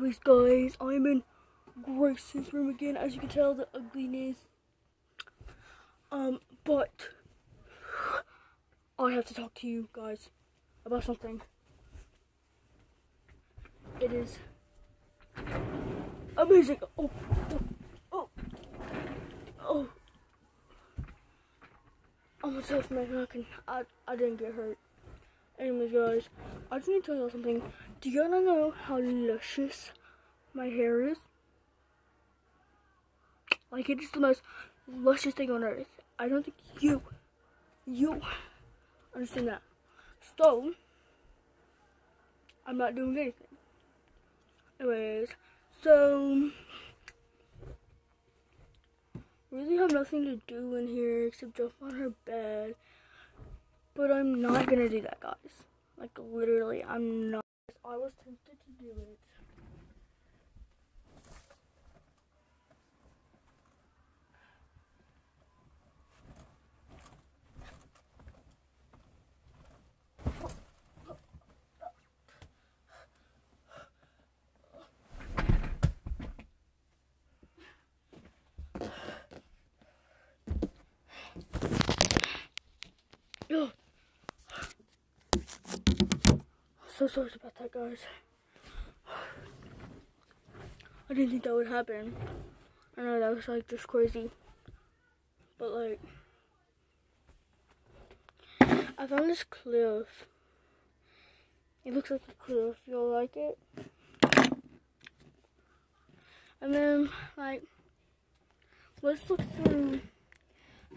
Anyways, guys, I'm in Grace's room again. As you can tell, the ugliness. Um, but I have to talk to you guys about something. It is amazing. Oh, oh, oh, oh. I'm a self American. I I didn't get hurt. Anyways, guys, I just need to tell you something. Do you wanna know how luscious my hair is? Like it is the most luscious thing on earth. I don't think you, you understand that. So, I'm not doing anything. Anyways, so really have nothing to do in here except jump on her bed. But I'm not gonna do that, guys. Like literally, I'm not. I was tempted to do it. Ugh. So sorry about that, guys. I didn't think that would happen. I know that was like just crazy. But like, I found this cliff. It looks like a cliff. You'll like it? And then, like, let's look through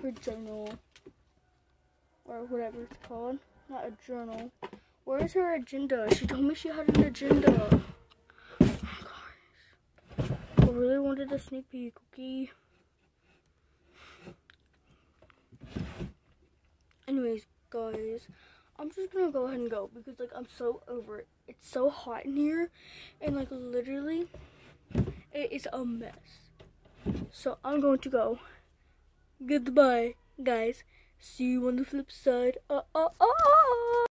her journal or whatever it's called. Not a journal. Where's her agenda? She told me she had an agenda. Oh gosh. I really wanted a sneak peek, okay? Anyways, guys, I'm just gonna go ahead and go because like I'm so over it. It's so hot in here and like literally it is a mess. So I'm going to go. Goodbye, guys. See you on the flip side. Uh, uh, uh.